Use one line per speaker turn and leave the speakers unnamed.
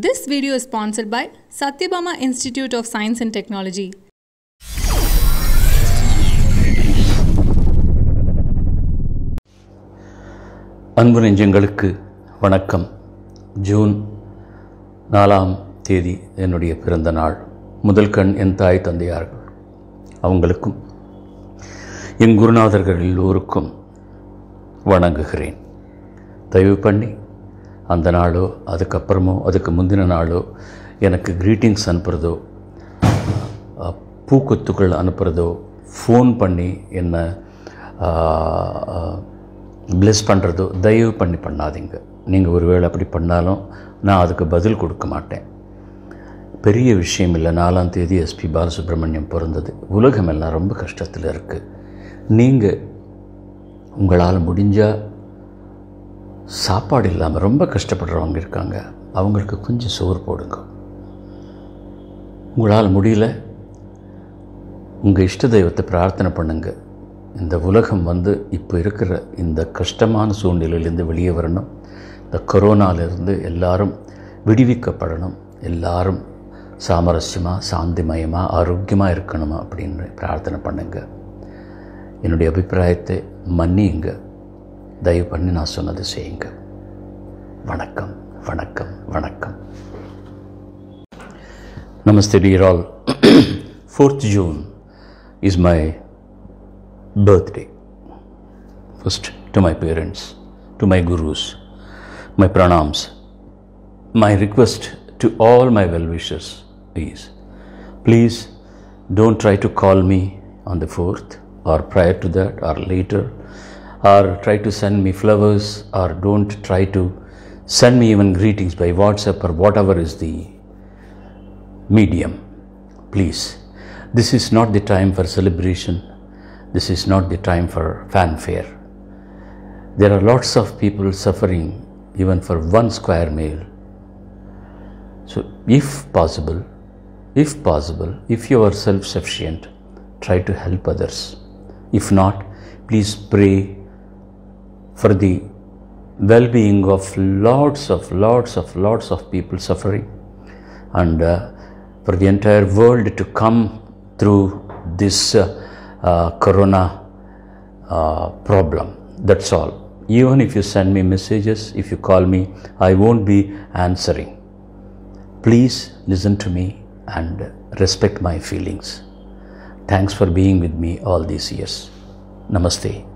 This video is sponsored by Satyabama Institute of Science and Technology.
அன்பு நெஞ்சங்களுக்கு வணக்கம். June நாலாம் தேதி என்னுடைய பிறந்த நாள். முதல் கண் என் தாய் தந்தையார்கள் அவங்களுக்கும் என் குருநாதர்கள் எல்லோருக்கும் வணங்குகிறேன். தயவு பண்ணி அந்த நாளோ அதுக்கப்புறமோ அதுக்கு முந்தின நாளோ எனக்கு க்ரீட்டிங்ஸ் அனுப்புகிறதோ பூக்கொத்துக்கள் அனுப்புகிறதோ ஃபோன் பண்ணி என்னை ப்ளெஸ் பண்ணுறதோ தயவு பண்ணி பண்ணாதீங்க. நீங்கள் ஒருவேளை அப்படி பண்ணாலும் நான் அதுக்கு பதில் கொடுக்க மாட்டேன். பெரிய விஷயம் இல்லை. நாலாம் தேதி எஸ்பி பாலசுப்ரமணியம் பிறந்தது. உலகம் எல்லாம் ரொம்ப கஷ்டத்தில் இருக்குது நீங்கள் உங்களால் முடிஞ்சால் சாப்பாடு இல்லாமல் ரொம்ப கஷ்டப்படுறவங்க இருக்காங்க. அவங்களுக்கு கொஞ்சம் சோறு போடுங்க. உங்களால் முடியல. உங்கள் இஷ்ட தெய்வத்தை பிரார்த்தனை பண்ணுங்க. இந்த உலகம் வந்து இப்போ இருக்கிற இந்த கஷ்டமான சூழ்நிலையிலேருந்து வெளியே வரணும். இந்த கொரோனாவிலிருந்து எல்லாரும் விடுவிக்கப்படணும். எல்லாரும் சாமரஸ்யமாக சாந்திமயமாக ஆரோக்கியமாக இருக்கணுமா அப்படின்னு பிரார்த்தனை பண்ணுங்க. என்னுடைய அபிப்பிராயத்தை மன்னியுங்க. தயவு பண்ணி நான் சொன்னதை செய்யுங்க வணக்கம் வணக்கம் வணக்கம் Namaste, dear all. 4th June is my birthday. First, to my parents, to my gurus, my pranams. My request to all my well wishers is please don't try to call me on the 4th or prior to that or later or try to send me flowers or don't try to send me even greetings by WhatsApp or whatever is the medium. Please, this is not the time for celebration. This is not the time for fanfare. There are lots of people suffering even for one square meal. So, if possible, if possible, if you are self sufficient, try to help others. If not, please pray for the well being of lots of, lots of, lots of people suffering and uh, for the entire world to come through this uh, uh, corona uh, problem. That's all. Even if you send me messages, if you call me, I won't be answering. Please listen to me and respect my feelings. Thanks for being with me all these years. Namaste.